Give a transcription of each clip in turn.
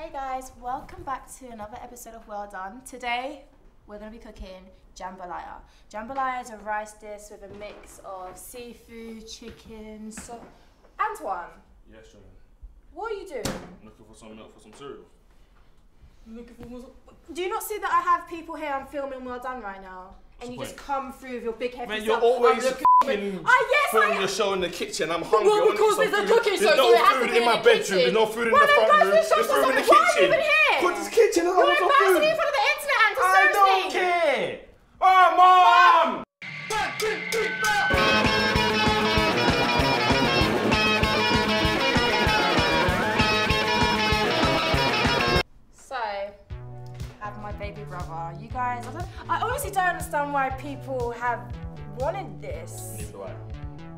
Hey guys, welcome back to another episode of Well Dunn. Today we're going to be cooking jambalaya. Jambalaya is a rice dish with a mix of seafood, chicken, so. Antoine, Yes, Jourdan. what are you doing? I'm Looking for some milk for some cereal. Looking for Do you not see that I have people here? I'm filming Well Dunn right now, and you just come through with your big heavy Man, you're I'm always looking- fucking Ah yes, putting I your show in the kitchen. I'm hungry. Well, I because there's a cooking show, There's so no it has to food be in in my the bedroom. kitchen. There's no food in Well, the then front room. let's show There's some food in the stuff. Why are you kitchen. even here? Cause this kitchen is You're not for embarrassing me in food. front of the internet, Antoine. I don't care. Oh, mom! Brother. You guys, I, I honestly don't understand why people have wanted this. Neither do I.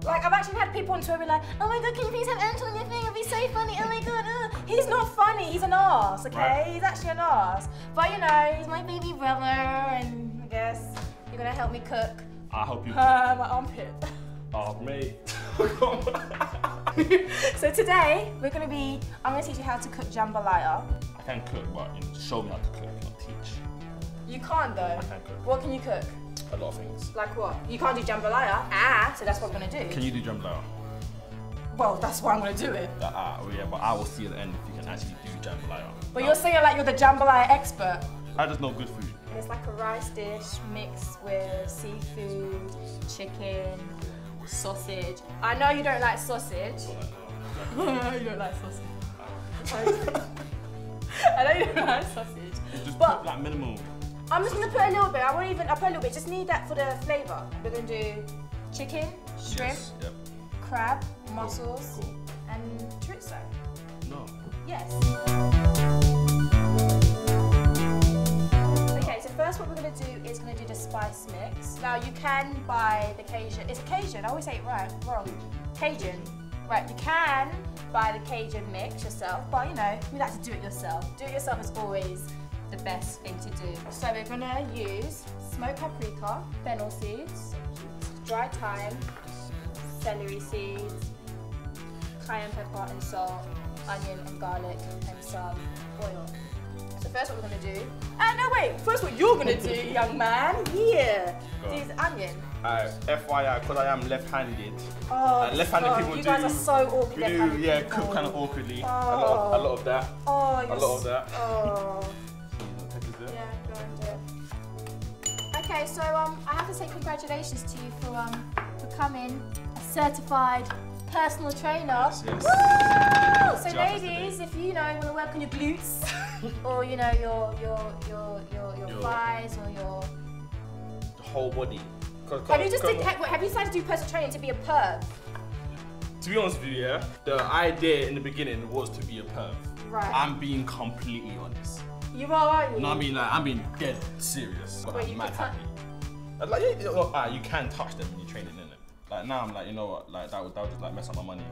Like, I've actually had people on Twitter be like, oh my god, can you please have Anton on your thing? It'd be so funny. Oh my god, uh. he's not funny. He's an ass, okay? Right. He's actually an ass. But you know, he's my baby brother, and I guess you're gonna help me cook I hope you. uh, my armpit. Oh, mate. so today we're gonna be. I'm gonna teach you how to cook jambalaya. I can cook, but you know, show me how to cook. You can't though. I can cook. What can you cook? A lot of things. Like what? You can't do jambalaya. Ah, so that's what I'm gonna do. Can you do jambalaya? well, that's why I'm gonna do it. Uh, ah, oh yeah, but I will see at the end if you can actually do jambalaya. But No. you're saying like you're the jambalaya expert. I just know good food. It's like a rice dish mixed with seafood, chicken, sausage. I know you don't like sausage. you don't like sausage. I know you don't like sausage. Just But like minimal. I'm just gonna put a little bit. I won't even. I'll put a little bit. Just need that for the flavour. We're gonna do chicken, shrimp, Yes. Yep. crab, mussels, Cool. and chorizo. No. Yes. Okay, so first what we're gonna do is gonna do the spice mix. Now you can buy the Cajun. It's Cajun. I always say it right, wrong. Cajun. Right, you can buy the Cajun mix yourself, but you know, we like to do it yourself. Do it yourself is always the best thing to do. So we're gonna use smoked paprika, fennel seeds, dry thyme, celery seeds, cayenne pepper and salt, onion and garlic, and some oil. So first what we're gonna do. Uh, no wait, first what you're gonna do, young man. Yeah. Go. Is onion. Uh, FYI, because I am left-handed. Oh, Uh, left-handed God, people you do. guys are so awkward. We do, yeah, cook kind of awkwardly. A, lot Oh. of, a lot of that. Oh, A lot of that. Oh. Okay, so um, I have to say congratulations to you for um becoming a certified personal trainer. Yes, yes. Woo! So Just ladies, if you know want to work on your glutes, or you know your your your your your Your- thighs or your The whole body. 'Cause- have you just did, have, have you decided to do personal training to be a perv? To be honest with you, yeah, the idea in the beginning was to be a perv. Right. I'm being completely honest. You are, aren't you? No, I mean like I'm being dead serious. But Wait, I'm you mad can happy. Like yeah, you, know, ah, you can touch them when you're training in it. Like now I'm like you know what, like that would that would just like mess up my money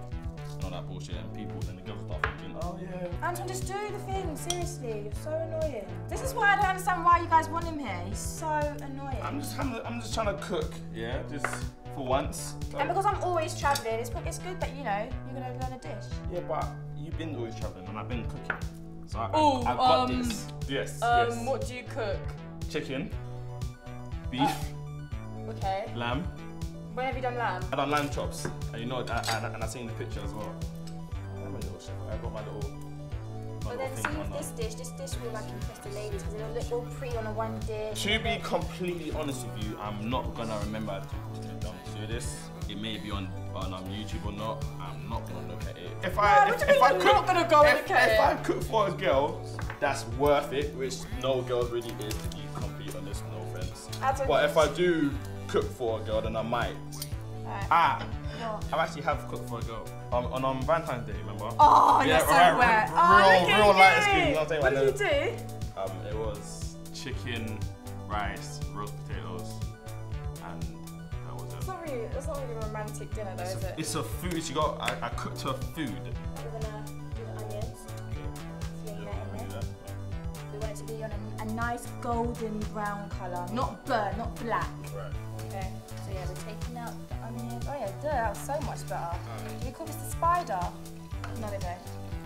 and all that bullshit. And people and the girls start thinking, oh yeah. Anton, just do the thing. Seriously, you're so annoying. This is why I don't understand why you guys want him here. He's so annoying. I'm just trying to, I'm just trying to cook, yeah, just for once. and because I'm always traveling, it's, it's good that you know you're gonna learn a dish. yeah, but you've been always traveling and I've been cooking, so I, Ooh, I, I've got um, this. Yes, Um, yes. what do you cook? Chicken, beef, Okay. lamb. When have you done lamb? I done lamb chops, and you know, I, I, and I seen the picture as well. I'm a little chef. I got my little. My But little then see thing with this dish, this dish will like impress the ladies because it'll look all pretty on a one dish. To be completely honest with you, I'm not gonna remember to, to, to do this. It may be on on um, YouTube or not. I'm not gonna look at it. If I What if, do if I cook, not gonna go if, look at if it? I cook for a girl, that's worth it. Which no girl really is. To be completely honest, no offense. But if I do cook for a girl, then I might. Alright. Ah, What? I actually have cooked for a girl um, on um, Valentine's Day. Remember? Oh, Yeah, you're so right, wet. real- oh, real- look at real light you. skin, know what I'm saying? Like did you do? Um, it was chicken, rice, roast potatoes, and not really, it's not really a romantic dinner though, is it? It's a food. She got. I, I cooked her food. We're gonna do the onions. Fling that in Do there. that. We want it to be on a, a nice golden brown colour, not burnt, not black. Right. Okay. So yeah, we're taking out the onions. Oh yeah, duh, that was so much better. Do we call this the spider? No.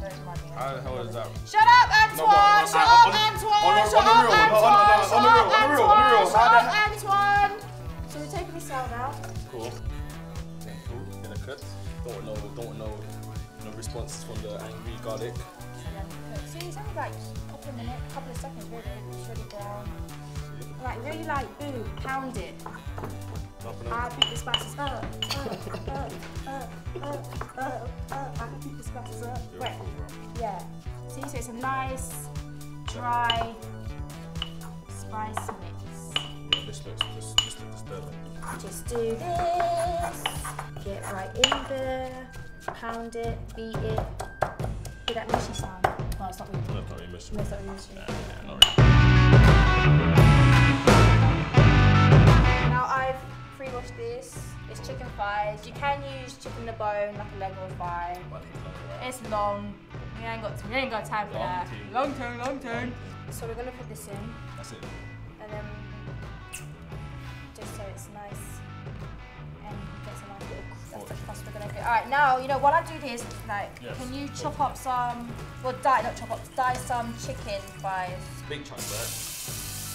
Don't mind. How the hell is that? Shut up, Antoine! No, but- shut uh, up, Antoine! shut up, real, no, on the- Antoine! shut up, real, on the real, on the real. Antoine! Shut up, Antoine! So this out. Cool. Cool. Gonna cut. Don't know. Don't know. No responses from the angry garlic. See, it's only like a couple of minutes, couple of seconds really. It's really brown. Like really like, ooh, pound it. I beat the spices up. Up, up, up, up, up, up. I beat the spices up. Wait, yeah. See, so it's a nice, dry spice mix. Yeah, this looks just, just looks disturbing. Just do this. Get right in there. Pound it, beat it. Hear that mushy sound? No, it's not really. No, it's not really mission. No, it's not really mushy. Yeah, not really. Now I've pre-washed this. It's chicken thighs. You can use chicken the bone, like a leg or thigh. It's. Long. We ain't got we ain't got time for Long that. turn. Long turn, long turn. So we're gonna put this in, That's it. It's nice and get some nice little. That's the crust we're gonna do. All right, now you know what I do this, like, Yes. can you chop up some? Well, dye not chop up, dye some chicken thighs. Big chunk, right?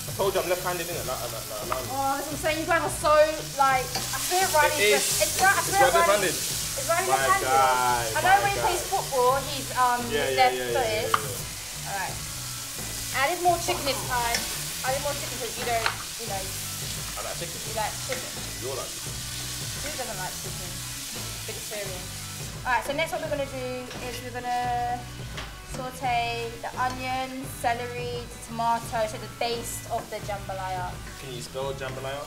I told you I'm left-handed in it. Like, like, like, like, Oh, that's what I'm saying. You guys are so like. I feel Riley's It just. It's, right, I It's feel right Riley- left-handed. It's My left-handed. guy, I know when he plays football, he's um Yeah, yeah, left yeah, yeah, yeah, is. yeah. All right. Added more chicken this time. Added more chicken because you don't, you know, I like chicken. you like chicken. You all like chicken. Who doesn't like chicken? Vegetarian. All right. So next, what we're gonna do is we're gonna saute the onion, celery, the tomato, so the base of the jambalaya. Can you spell jambalaya?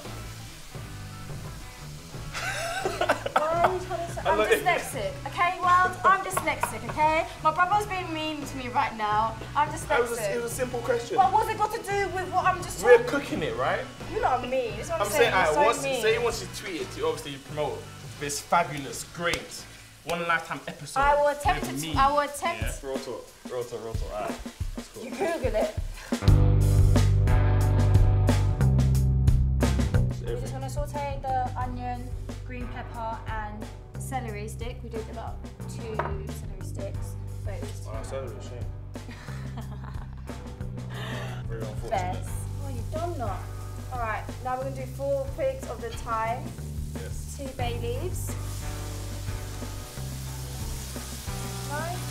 Why are you trying to say? I'm dyslexic, okay, world? I'm dyslexic, okay? My brother's being mean to me right now. I'm It was, a, it was a simple question. What was it got to do with what I'm just We're talking? cooking it, right? You know what I mean. This is what I'm, I'm saying, saying. alright, You're once, mean. say once you tweet it to obviously promote this fabulous, great, one lifetime episode. I will attempt to. me. I will attempt. Yeah. Real talk, real talk, real talk. Alright, that's cool. You Google it. We're just gonna saute the onion, green pepper, and celery stick. We did about two celery sticks, but it was Oh, that's a shame. Very unfortunate. best. Oh, you've done that. All right, now we're gonna do four twigs of the thyme, Yes. two bay leaves. Nice.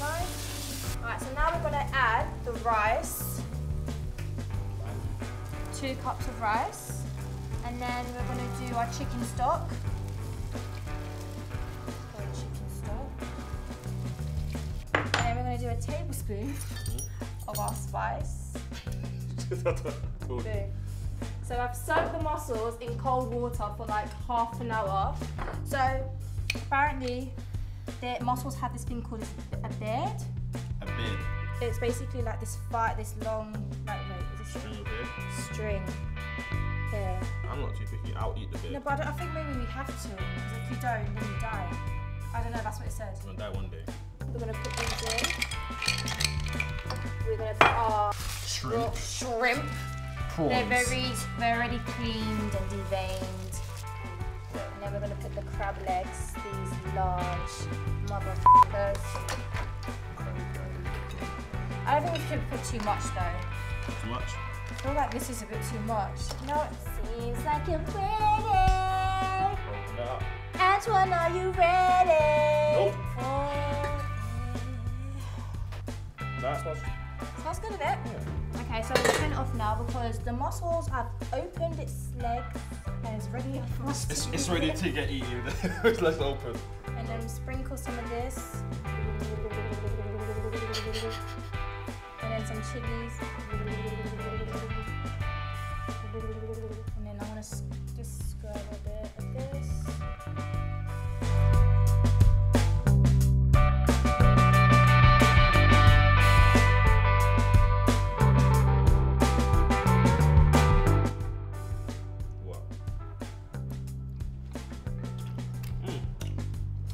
Nice. All right, so now we're gonna add the rice. Two cups of rice, and then we're gonna do our chicken stock. Our chicken stock. And then we're gonna do a tablespoon of our spice. cool. Boom. So I've soaked the mussels in cold water for like half an hour. So apparently the mussels have this thing called a beard. A bit. It's basically like this fight, this long, like wait, is this String string? Yeah. I'm not too picky. I'll eat the bit. No, but I, don't- I think maybe we have to because if you don't, then you die. I don't know. That's what it says. I'm gonna die one day. We're gonna put these in. We're gonna put our raw shrimp. They're very, they're already cleaned and deveined. And then we're gonna put the crab legs, these large motherfuckers. I don't think we should put too much though. Too much. I feel like this is a bit too much. No, it seems like you're ready. Open it up. Antoine, are you ready? Nope. Oh. That's what's. Sounds good, a bit. Yeah. Okay, so we'll turn it off now because the mussels have opened its legs and it's ready for us It's, to it's eat ready it. to get eaten. Let's open. And then sprinkle some of this. And then some chilies. And then I want to just scrub a bit of this. What? Mm.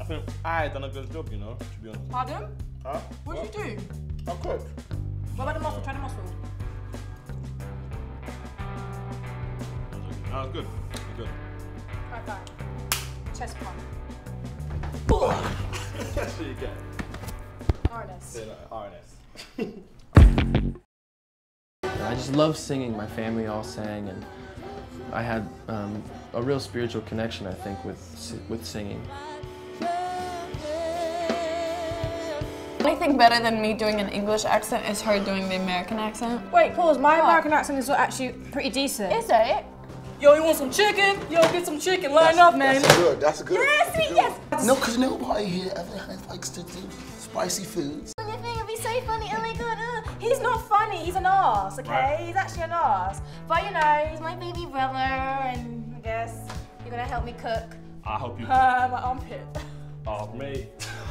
I think I done a good job, you know, to be honest. Pardon? Huh? What did you do? I cooked. What about the muscle? Try the mussel. That was good. That was good. Try that. Chest pump. That's what you get. RNS. Say RNS. I just love singing. My family all sang, and I had um, a real spiritual connection, I think, with with singing. Anything better than me doing an English accent is her doing the American accent. Wait, pause. My American accent is actually pretty decent. Is it? Yo, you want some chicken? Yo, get some chicken. Line up, man. That's good. That's good. Yes, That's good. yes. No, because nobody here ever likes to do spicy foods. You think it'd be so funny? Oh my god, uh. he's not funny. He's an ass, okay? Right. He's actually an ass. But you know, he's my baby brother, and I guess you're gonna help me cook I hope you. uh, my armpit. Oh, mate.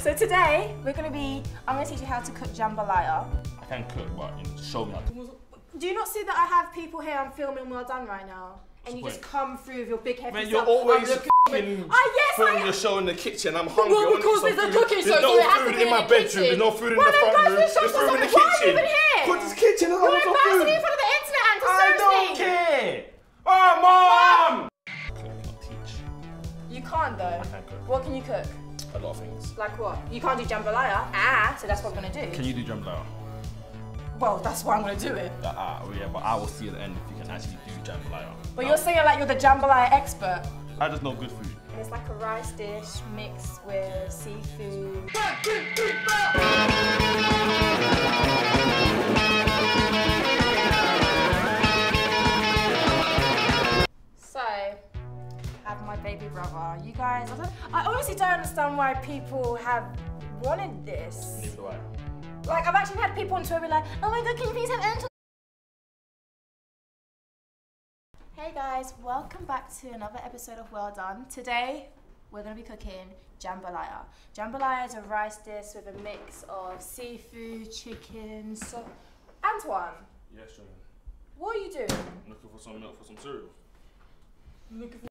so today we're gonna be. I'm gonna teach you how to cook jambalaya. I can cook, but you know, show me how to. Do you not see that I have people here? I'm filming well Dunn right now, and you just come through with your big heavy Man, you're always I'm fucking Ah, yes, am. your show in the kitchen. I'm hungry. Well, because there's a cooking show, There's so no it has to food be in in my bedroom. There's no food in Well, the front room. There's food in the not- why are you even here? Put this kitchen I want some embarrassing food. me in front of the internet, and I don't care. Oh, mom! Teach. You can't though. I can cook. What can you cook? A lot of things. Like what? You can't do jambalaya. Ah, so that's what we're gonna do. Can you do jambalaya? Well, that's why I'm gonna do it. Uh, uh, oh yeah, but I will see at the end if you can actually do jambalaya. But No. you're saying like you're the jambalaya expert. I just know good food. It's like a rice dish mixed with seafood. So, I have my baby brother. You guys, I, don't, I honestly don't understand why people have wanted this. Neither do I. Like, I've actually had people on Twitter be like, oh my god, can you please have Anton? Hey guys, welcome back to another episode of Well Dunn. Today, we're gonna be cooking jambalaya. Jambalaya is a rice dish with a mix of seafood, chicken, so... Antoine, Yes, Jourdan. what are you doing? I'm Looking for some milk for some cereal. Looking for